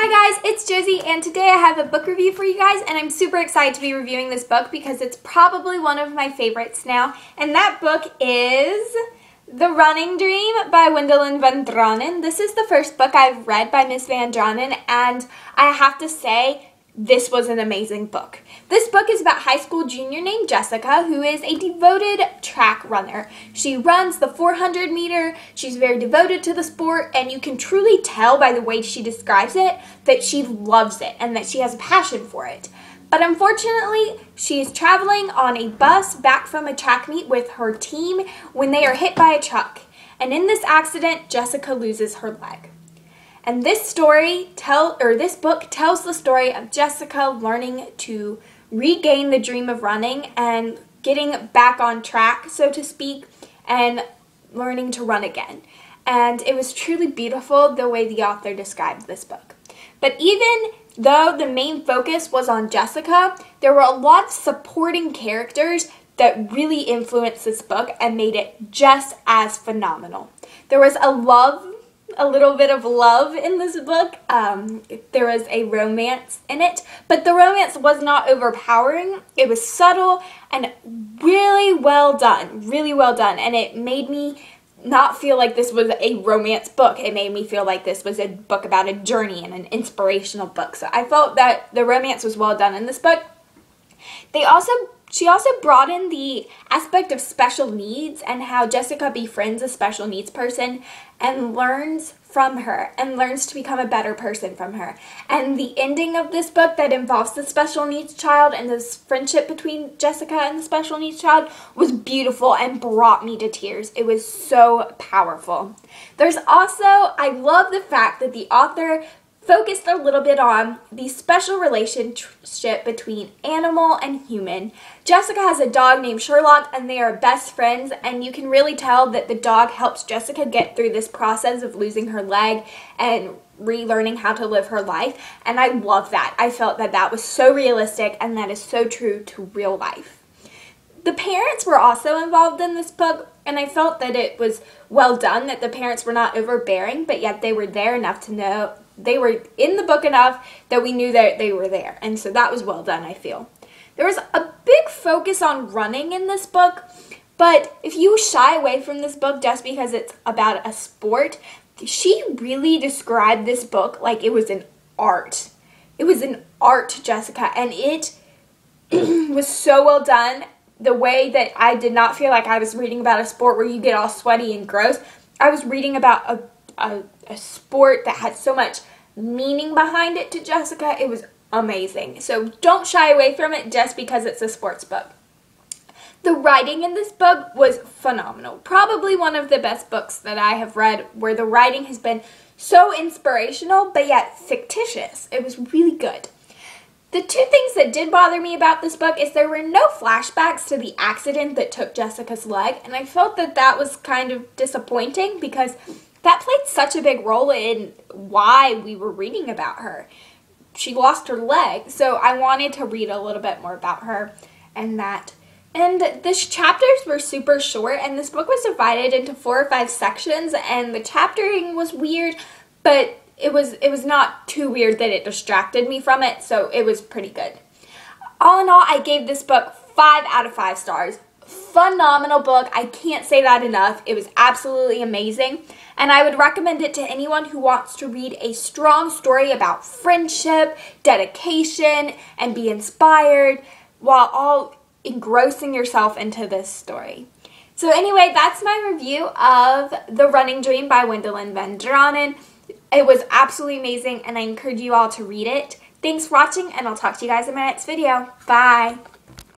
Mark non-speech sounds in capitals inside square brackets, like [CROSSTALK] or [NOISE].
Hi guys, it's Josie and today I have a book review for you guys and I'm super excited to be reviewing this book because it's probably one of my favorites now and that book is The Running Dream by Wendelin van Draanen. This is the first book I've read by Miss van Draanen and I have to say this was an amazing book. This book is about high school junior named Jessica, who is a devoted track runner. She runs the 400 meter, she's very devoted to the sport, and you can truly tell by the way she describes it that she loves it and that she has a passion for it. But unfortunately, she is traveling on a bus back from a track meet with her team when they are hit by a truck. And in this accident, Jessica loses her leg. And this story tell or this book tells the story of Jessica learning to regain the dream of running and getting back on track, so to speak, and learning to run again. And it was truly beautiful the way the author described this book. But even though the main focus was on Jessica, there were a lot of supporting characters that really influenced this book and made it just as phenomenal. There was a love a little bit of love in this book. Um, there was a romance in it, but the romance was not overpowering. It was subtle and really well done, really well done, and it made me not feel like this was a romance book. It made me feel like this was a book about a journey and an inspirational book. So I felt that the romance was well done in this book. They also she also brought in the aspect of special needs and how Jessica befriends a special needs person and learns from her and learns to become a better person from her. And the ending of this book that involves the special needs child and this friendship between Jessica and the special needs child was beautiful and brought me to tears. It was so powerful. There's also, I love the fact that the author focused a little bit on the special relationship between animal and human. Jessica has a dog named Sherlock and they are best friends and you can really tell that the dog helps Jessica get through this process of losing her leg and relearning how to live her life and I love that. I felt that that was so realistic and that is so true to real life. The parents were also involved in this book and I felt that it was well done that the parents were not overbearing but yet they were there enough to know they were in the book enough that we knew that they were there. And so that was well done, I feel. There was a big focus on running in this book, but if you shy away from this book just because it's about a sport, she really described this book like it was an art. It was an art, Jessica, and it [CLEARS THROAT] was so well done. The way that I did not feel like I was reading about a sport where you get all sweaty and gross. I was reading about a a, a sport that had so much meaning behind it to Jessica. It was amazing. So don't shy away from it just because it's a sports book. The writing in this book was phenomenal. Probably one of the best books that I have read where the writing has been so inspirational but yet fictitious. It was really good. The two things that did bother me about this book is there were no flashbacks to the accident that took Jessica's leg and I felt that that was kind of disappointing because that played such a big role in why we were reading about her. She lost her leg, so I wanted to read a little bit more about her and that. And the chapters were super short, and this book was divided into four or five sections, and the chaptering was weird, but it was it was not too weird that it distracted me from it, so it was pretty good. All in all, I gave this book five out of five stars phenomenal book. I can't say that enough. It was absolutely amazing. And I would recommend it to anyone who wants to read a strong story about friendship, dedication, and be inspired while all engrossing yourself into this story. So anyway, that's my review of The Running Dream by Wendelin van Draanen. It was absolutely amazing and I encourage you all to read it. Thanks for watching and I'll talk to you guys in my next video. Bye!